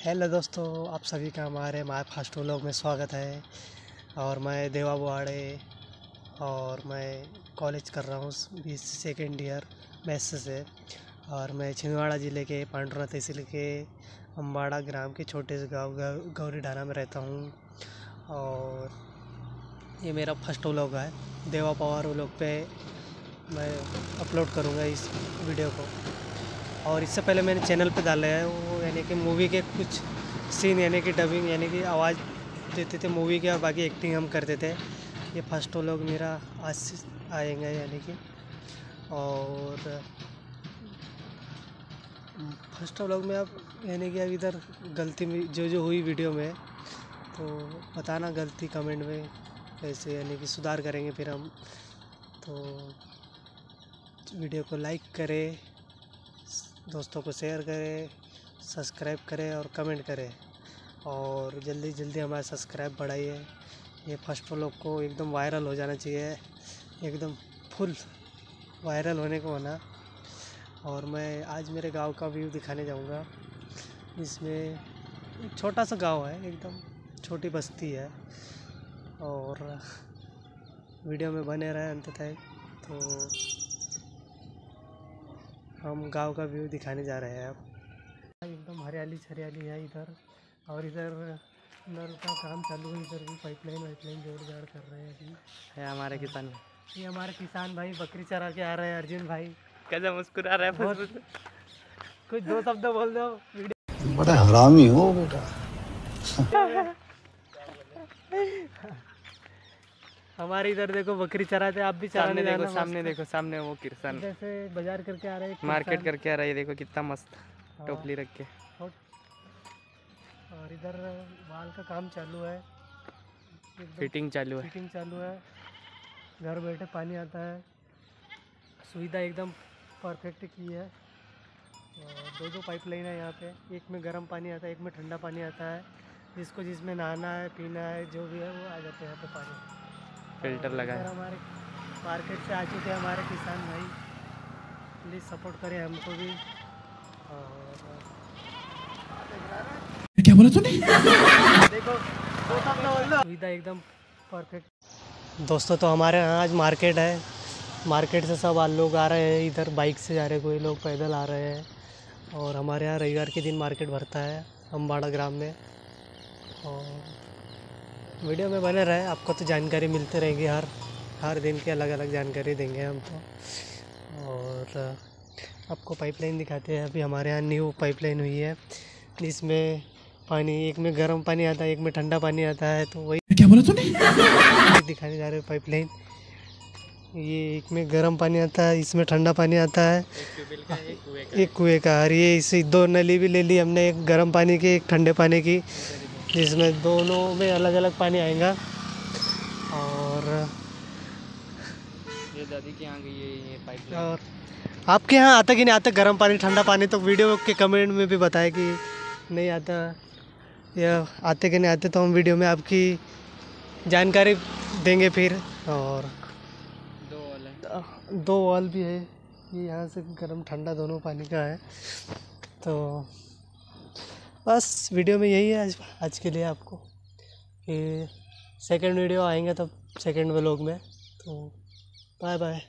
Hello दोस्तों, आप सभी का हमारे माय फास्ट व्लॉग में स्वागत है। और मैं देवा बुआड़े और मैं कॉलेज कर रहा हूँ बी सेकेंड ईयर मैथ्स से। और मैं छिंदवाड़ा ज़िले के पांडुरा तहसील के अम्बाड़ा ग्राम के छोटे से गाँव गौरी ढाना में रहता हूँ। और ये मेरा फ़र्स्ट व्लॉग है। देवा पवार व्लॉग पे मैं अपलोड करूँगा इस वीडियो को। और इससे पहले मैंने चैनल पे डाले हैं, वो यानी कि मूवी के कुछ सीन यानी कि डबिंग यानी कि आवाज़ देते थे मूवी के और बाकी एक्टिंग हम करते थे। ये फ़र्स्ट लोग मेरा आज आएँगे यानी कि। और फ़र्स्ट व्लॉग में अब यानी कि अब इधर गलती में जो जो हुई वीडियो में तो बताना गलती कमेंट में कैसे यानी कि सुधार करेंगे फिर हम। तो वीडियो को लाइक करें, दोस्तों को शेयर करें सब्सक्राइब करें और कमेंट करें। और जल्दी जल्दी हमारा सब्सक्राइब बढ़ाइए। ये फ़र्स्ट व्लॉग को एकदम वायरल हो जाना चाहिए। एकदम फुल वायरल होने को होना। और मैं आज मेरे गाँव का व्यू दिखाने जाऊँगा। इसमें एक छोटा सा गाँव है, एकदम छोटी बस्ती है। और वीडियो में बने रहे अंत तक तो हम गाँव का व्यू दिखाने जा रहे हैं अब। हरियाली हरियाली है इधर और इधर नल का काम चालू है इधर भी पाइपलाइन वाइपलाइन जोड़ जाड़ कर रहे हैं अभी। है हमारे किसान ये हमारे किसान भाई बकरी चरा के आ रहे हैं अर्जुन भाई। कैसे मुस्कुरा रहे हैं बहुत कुछ दो शब्द बोल दो बड़ा हरामी हो बेटा। हमारे इधर देखो बकरी चराते आप भी चराने सामने देखो सामने देखो सामने वो किसान। जैसे बाज़ार करके आ रहे मार्केट करके आ रहा है देखो कितना मस्त। हाँ। टोपली रख के। और और इधर माल का काम चालू है। फिटिंग चालू है। फिटिंग चालू है। घर बैठे पानी आता है। सुविधा एकदम परफेक्ट की है। दो दो पाइपलाइन है यहाँ पे। एक में गर्म पानी आता है एक में ठंडा पानी आता है। जिसको जिसमें नहाना है पीना है जो भी है वो आ जाते हैं यहाँ पे पानी। फ़िल्टर लगा है हमारे मार्केट से आ चुके हैं हमारे किसान भाई। प्लीज़ सपोर्ट करें हमको भी। क्या बोला तूने? सुविधा एकदम परफेक्ट दोस्तों तो हमारे यहाँ आज मार्केट है। मार्केट से सब आज लोग आ रहे हैं। इधर बाइक से जा रहे हैं कोई लोग पैदल आ रहे हैं। और हमारे यहाँ रविवार के दिन मार्केट भरता है अम्बाड़ा ग्राम में। और वीडियो में बने रहे। आपको तो जानकारी मिलते रहेगी। हर हर दिन की अलग अलग जानकारी देंगे हम तो। और आपको पाइपलाइन दिखाते हैं। अभी हमारे यहाँ न्यू पाइपलाइन हुई है जिसमें पानी एक में गर्म पानी आता है एक में ठंडा पानी आता है तो वही क्या बोला तूने? दिखाने जा रहे हैं पाइपलाइन ये एक में गर्म पानी आता है इसमें ठंडा पानी आता है। एक कुएँ का और ये इसे दो नली भी ले ली हमने एक गर्म पानी की एक ठंडे पानी की जिसमें दोनों में अलग अलग पानी आएगा। और ये दादी की यहाँ गई है ये पाइप और आपके यहाँ आता कि नहीं आता? गर्म पानी ठंडा पानी तो वीडियो के कमेंट में भी बताए कि नहीं आता। या आते कि नहीं आते तो हम वीडियो में आपकी जानकारी देंगे फिर। और दो वाले दो वॉल भी है। ये यहाँ से गर्म ठंडा दोनों पानी का है। तो बस वीडियो में यही है आज आज के लिए आपको। फिर सेकंड वीडियो आएँगे तब सेकंड व्लॉग में। तो बाय बाय